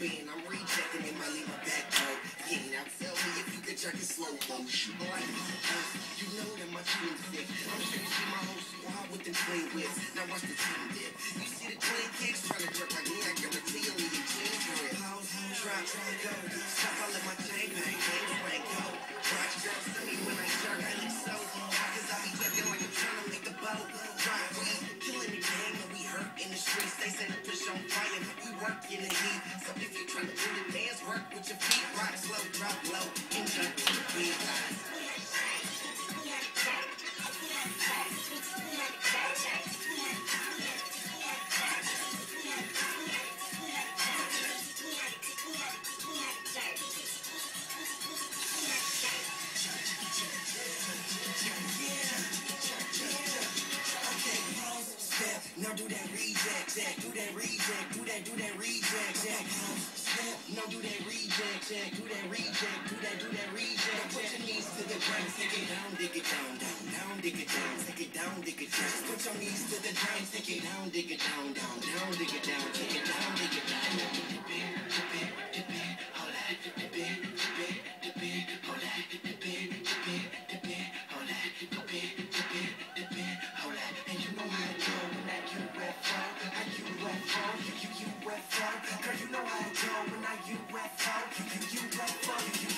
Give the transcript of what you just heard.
clean. I'm rejecting it, might leave back broke. Yeah, now tell me if you can check in slow motion. Like you know that my team sick. I'm finishing my whole squad with the twin whips. Now watch the team dip. You see the twin kicks trying to jerk like me, I guarantee you'll need your chin grip. Try, try, go. Stop, I let my chain bang, bang, bang, go. Watch girls see me when I jerk. In the heat. So if you try to do the dance, work jack, do that reject, do that, do that reject. Step, now do that reject, jack, do that reject, do that, do that reject. Put your knees to the ground, take it down, dig it down, down, down, dig it down, take it down, dig it down. Put your knees to the ground, take it down, dig it down, down, down, dig it down, take it You know I go when I UFO. You, you UFO. You, you